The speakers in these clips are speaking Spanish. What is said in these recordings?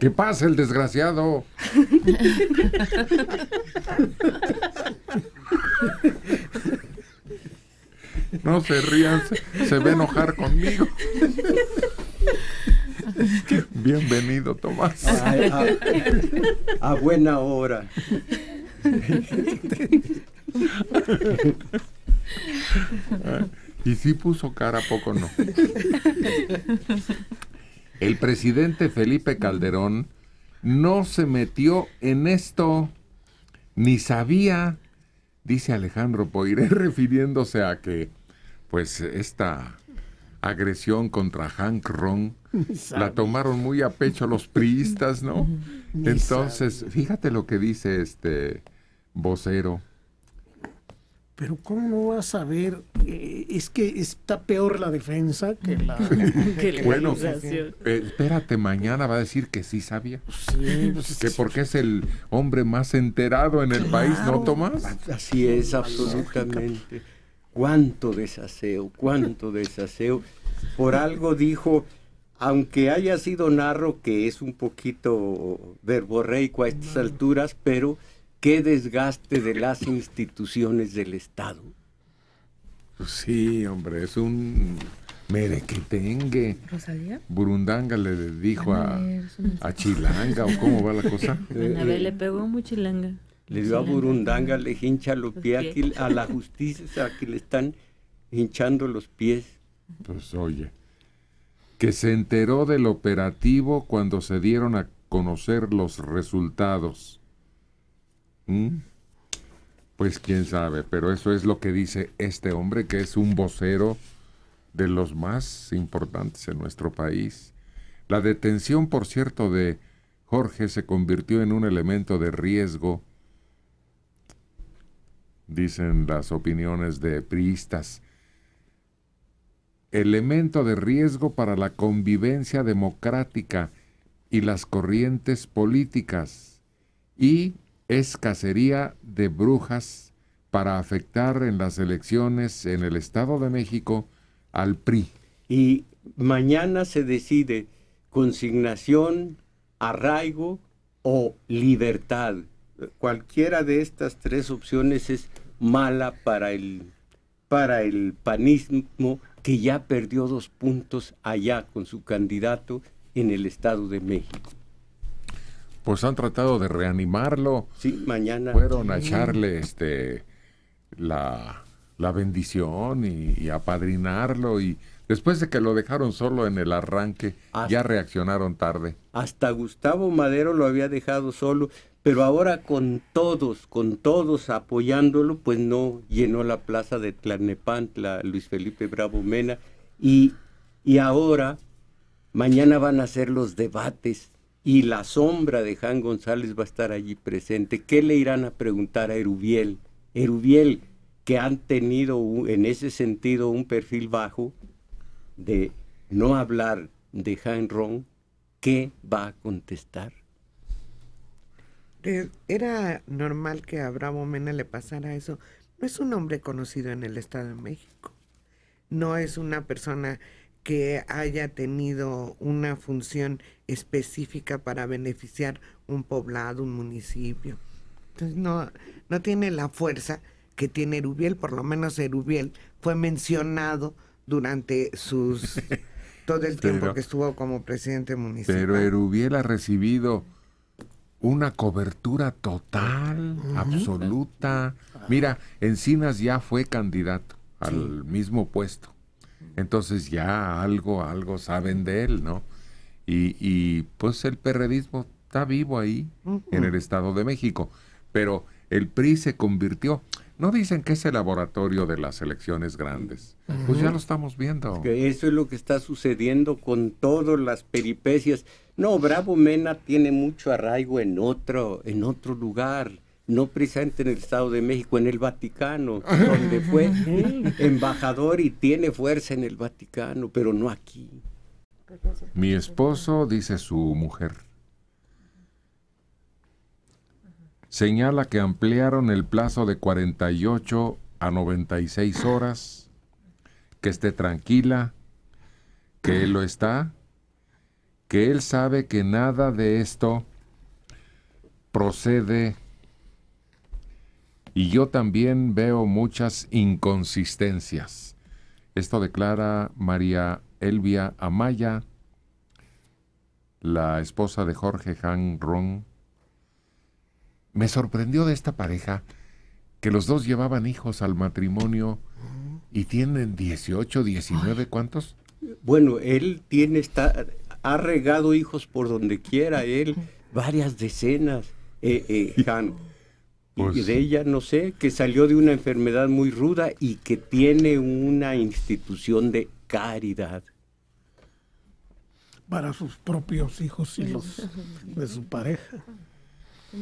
Que pase el desgraciado. No se rían, se, se va a enojar conmigo. Bienvenido, Tomás. Ay, a, a buena hora. Y sí puso cara, ¿a poco no. Presidente Felipe Calderón no se metió en esto, ni sabía, dice Alejandro Poiré, refiriéndose a que, pues, esta agresión contra Hank Ron la tomaron muy a pecho los priistas, ¿no? Entonces, fíjate lo que dice este vocero. Pero ¿cómo no vas a ver? Eh, es que está peor la defensa que la, Que la Bueno, eh, espérate, mañana va a decir que sí sabía. Sí, pues, Que porque es el hombre más enterado en el país, ¿no, Tomás? Así es, absolutamente. Cuánto desaseo, cuánto desaseo. Por algo dijo, aunque haya sido narro, que es un poquito verborreico a estas alturas, pero qué desgaste de las instituciones del Estado. Pues Sí, hombre, es un merequetengue. ¿Rosalía? Burundanga le dijo a, A Chilanga, ¿o cómo va la cosa? Anabel le pegó un muchilanga. Le dio a Burundanga, le hincha los pies, a la justicia, a que le están hinchando los pies. Pues oye, que se enteró del operativo cuando se dieron a conocer los resultados. ¿Mm? Pues quién sabe, pero eso es lo que dice este hombre, que es un vocero de los más importantes en nuestro país. La detención, por cierto, de Jorge se convirtió en un elemento de riesgo, dicen las opiniones de priistas elemento de riesgo para la convivencia democrática y las corrientes políticas y es cacería de brujas para afectar en las elecciones en el Estado de México al PRI. Y mañana se decide consignación, arraigo o libertad. Cualquiera de estas tres opciones es mala para el, para el panismo que ya perdió dos puntos allá con su candidato en el Estado de México. Pues han tratado de reanimarlo, Sí, mañana. fueron a echarle este la, la bendición y, y apadrinarlo y después de que lo dejaron solo en el arranque, Hasta- ya reaccionaron tarde. Hasta Gustavo Madero lo había dejado solo, pero ahora con todos, con todos apoyándolo, pues no llenó la plaza de Tlalnepantla, Luis Felipe Bravo Mena, y, y ahora, mañana van a ser los debates, y la sombra de Jan González va a estar allí presente. ¿Qué le irán a preguntar a Erubiel? Erubiel, que han tenido en ese sentido un perfil bajo de no hablar de Jan Ron, ¿qué va a contestar? Era normal que a Bravo Mena le pasara eso. No es un hombre conocido en el Estado de México. No es una persona que haya tenido una función específica para beneficiar un poblado, un municipio. Entonces no, no tiene la fuerza que tiene Erubiel, por lo menos Erubiel fue mencionado durante sus todo el tiempo Pero- que estuvo como presidente municipal. Pero Erubiel ha recibido una cobertura total, absoluta. Mira, Encinas ya fue candidato al mismo puesto. Entonces ya algo, algo saben de él, ¿no? Y, y, pues el perredismo está vivo ahí, en el Estado de México. Pero el PRI se convirtió, no dicen que es el laboratorio de las elecciones grandes. Pues ya lo estamos viendo. Que eso es lo que está sucediendo con todas las peripecias. No, Bravo Mena tiene mucho arraigo en otro, en otro lugar, no precisamente en el Estado de México, en el Vaticano, donde fue embajador y tiene fuerza en el Vaticano, pero no aquí. Mi esposo, dice su mujer, señala que ampliaron el plazo de 48 a 96 horas, que esté tranquila, que él lo está, que él sabe que nada de esto procede y yo también veo muchas inconsistencias. Esto declara María Elvia Amaya, la esposa de Jorge Han Ron. Me sorprendió de esta pareja que los dos llevaban hijos al matrimonio y tienen 18, 19, ¿cuántos? Bueno, él tiene, está, ha regado hijos por donde quiera, él, varias decenas, eh, eh, Han. Y Pues- de ella, no sé, que salió de una enfermedad muy ruda y que tiene una institución de caridad. para sus propios hijos y los de su pareja.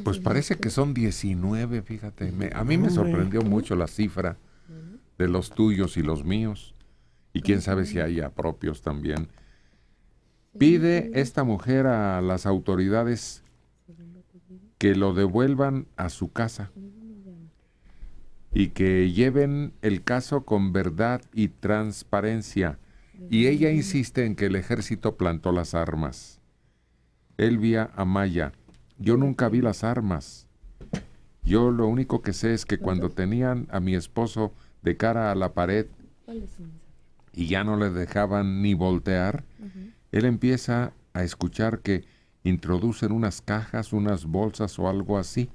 Pues parece que son 19, fíjate. Me- a mí me sorprendió mucho la cifra de los tuyos y los míos. Y quién sabe si haya propios también. Pide esta mujer a las autoridades que lo devuelvan a su casa y que lleven el caso con verdad y transparencia. Y ella insiste en que el ejército plantó las armas. Elvia Amaya, yo nunca vi las armas. Yo lo único que sé es que cuando tenían a mi esposo de cara a la pared y ya no le dejaban ni voltear, él empieza a escuchar que introducen unas cajas, unas bolsas o algo así.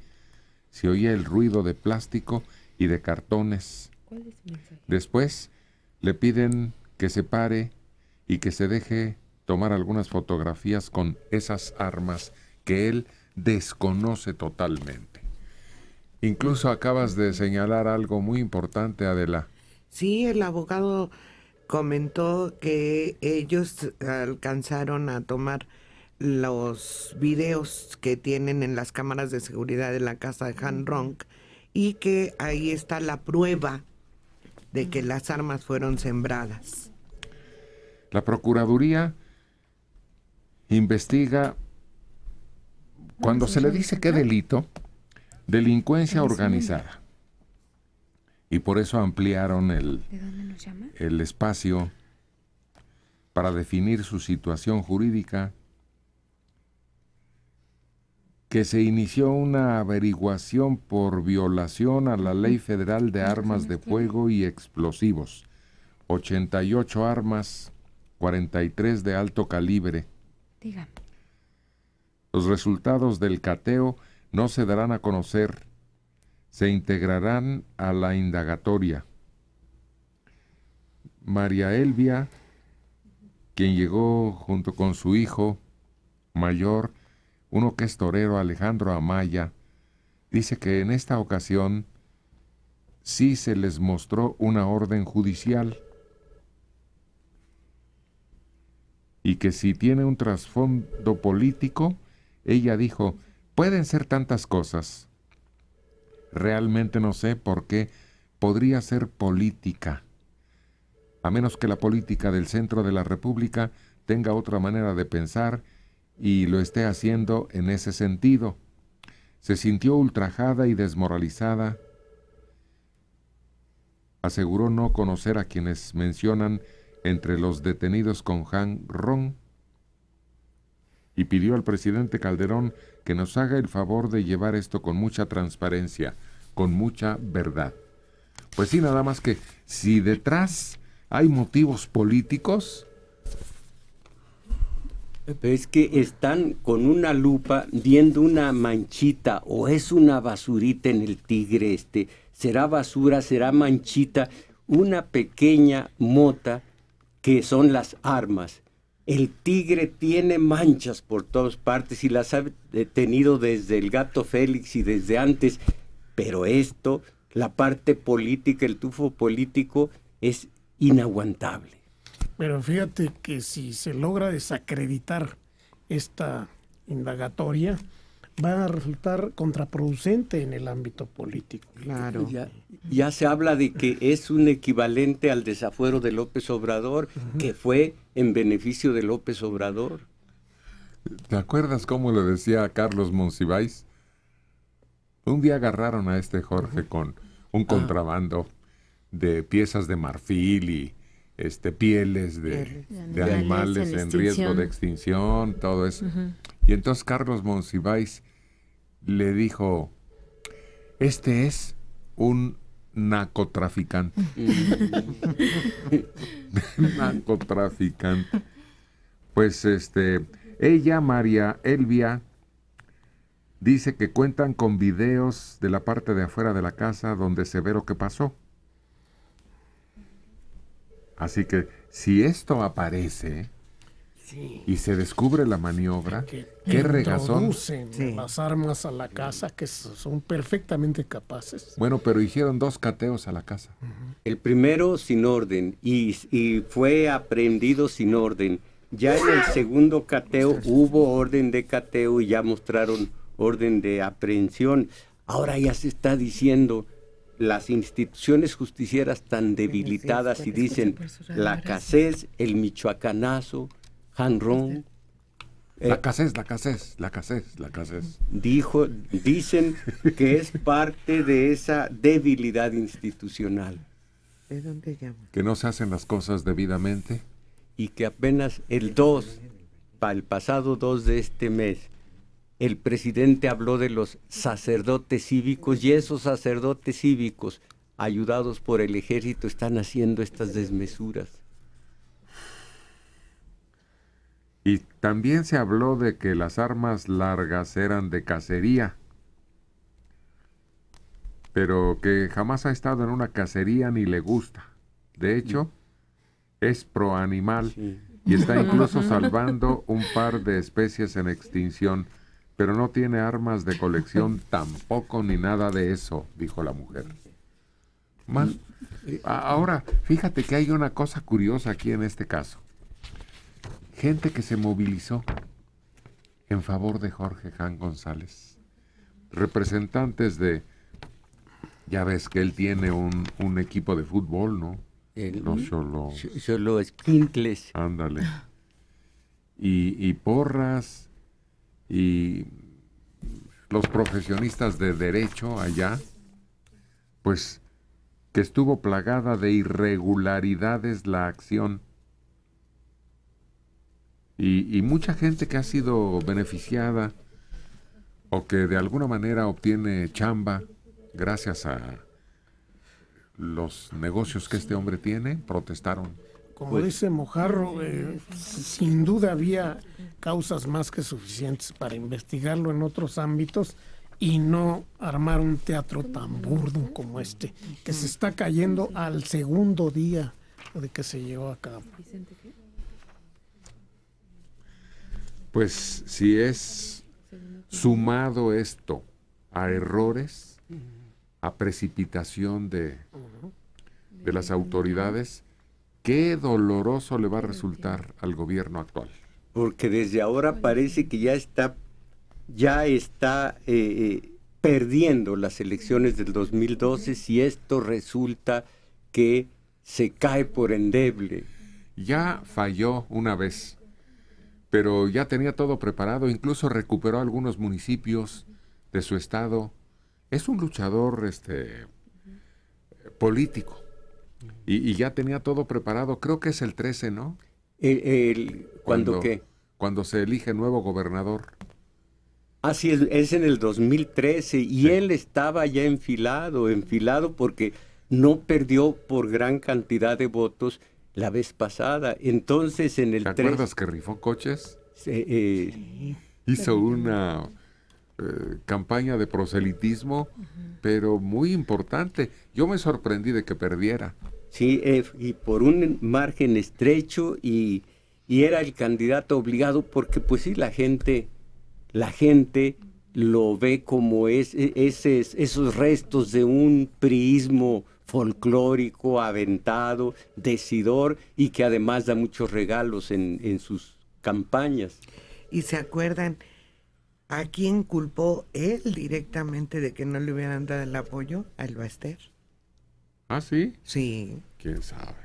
Se oía el ruido de plástico y de cartones. Después le piden que se pare y que se deje tomar algunas fotografías con esas armas que él desconoce totalmente. Incluso acabas de señalar algo muy importante, Adela. Sí, el abogado comentó que ellos alcanzaron a tomar los videos que tienen en las cámaras de seguridad de la casa de Han Ronk y que ahí está la prueba de que las armas fueron sembradas. La Procuraduría investiga cuando se le dice que delito, delincuencia organizada. Y por eso ampliaron el, el espacio para definir su situación jurídica, que se inició una averiguación por violación a la Ley Federal de Armas de Fuego y Explosivos, 88 armas, 43 de alto calibre. Dígame. Los resultados del cateo no se darán a conocer, se integrarán a la indagatoria. María Elvia, quien llegó junto con su hijo mayor, uno que es torero, Alejandro Amaya, dice que en esta ocasión sí se les mostró una orden judicial y que si tiene un trasfondo político, ella dijo, pueden ser tantas cosas. Realmente no sé por qué podría ser política, a menos que la política del centro de la República tenga otra manera de pensar y lo esté haciendo en ese sentido. Se sintió ultrajada y desmoralizada. Aseguró no conocer a quienes mencionan entre los detenidos con Han Ron y pidió al presidente Calderón que nos haga el favor de llevar esto con mucha transparencia, con mucha verdad. Pues sí, nada más que si detrás hay motivos políticos, es que están con una lupa viendo una manchita o es una basurita en el tigre este. Será basura, será manchita, una pequeña mota que son las armas. El tigre tiene manchas por todas partes y las ha tenido desde el gato Félix y desde antes. Pero esto, la parte política, el tufo político, es inaguantable. Pero fíjate que si se logra desacreditar esta indagatoria, va a resultar contraproducente en el ámbito político. Claro. Ya, ya se habla de que es un equivalente al desafuero de López Obrador, que fue en beneficio de López Obrador. ¿te acuerdas cómo le decía a Carlos Monsiváis? Un día agarraron a este Jorge con un contrabando de piezas de marfil y este, pieles de, Pieles. de Animales animales en en, riesgo de extinción, todo eso. Y entonces Carlos Monsiváis le dijo, este es un narcotraficante. narcotraficante. Pues este, ella, María Elvia, dice que cuentan con videos de la parte de afuera de la casa donde se ve lo que pasó. Así que si esto aparece Sí. y se descubre la maniobra, que qué regazón. Sí. las armas a la casa que son perfectamente capaces. Bueno, pero hicieron dos cateos a la casa. El primero sin orden y, y fue aprehendido sin orden. Ya en el segundo cateo hubo orden de cateo y ya mostraron orden de aprehensión. Ahora ya se está diciendo las instituciones justicieras tan debilitadas y dicen la CACES, el Michoacanazo, Hanron, eh, La casés, la casés, la casés, la casés. dijo, dicen que es parte de esa debilidad institucional. ¿De dónde llama? Que no se hacen las cosas debidamente. y que apenas el 2, para el pasado 2 de este mes, el presidente habló de los sacerdotes cívicos y esos sacerdotes cívicos, ayudados por el ejército, están haciendo estas desmesuras. Y también se habló de que las armas largas eran de cacería. Pero que jamás ha estado en una cacería ni le gusta. De hecho, es pro animal Sí. y está incluso salvando un par de especies en extinción. Pero no tiene armas de colección tampoco ni nada de eso, dijo la mujer. Mal. Ahora, fíjate que hay una cosa curiosa aquí en este caso. Gente que se movilizó en favor de Jorge Jan González. Representantes de... Ya ves que él tiene un, un equipo de fútbol, ¿no? El- No solo... Solo. Ándale. Y, y porras y los profesionistas de derecho allá, pues que estuvo plagada de irregularidades la acción. Y, mucha gente que ha sido beneficiada o que de alguna manera obtiene chamba gracias a los negocios que este hombre tiene, protestaron. Como Pues- dice Mojarro, eh, sin duda había causas más que suficientes para investigarlo en otros ámbitos y no armar un teatro tan burdo como este, que se está cayendo al segundo día de que se llevó a cabo. Pues si es sumado esto a errores, a precipitación de, de las autoridades, qué doloroso le va a resultar al gobierno actual. porque desde ahora parece que ya está ya está eh, eh, perdiendo las elecciones del 2012 si esto resulta que se cae por endeble. Ya falló una vez, pero ya tenía todo preparado, incluso recuperó algunos municipios de su estado. Es un luchador este político. Y, y ya tenía todo preparado, creo que es el 13, ¿no? El, el- ¿Cuándo qué? Cuando se elige nuevo gobernador. Así es, es en el 2013 y él estaba ya enfilado, enfilado porque no perdió por gran cantidad de votos la vez pasada. Entonces en el ¿Te 3 acuerdas que rifó coches? eh, eh, Hizo una eh, campaña de proselitismo, pero muy importante. Yo me sorprendí de que perdiera. Sí, eh, y por un margen estrecho y, y era el candidato obligado porque pues sí, la gente, la gente lo ve como es, e- ese- esos restos de un priismo folclórico, aventado, decidor y que además da muchos regalos en, en sus campañas. ¿Y se acuerdan a quién culpó él directamente de que no le hubieran dado el apoyo? A Elba Ester. ¿Ah, sí? Sí. ¿Quién sabe?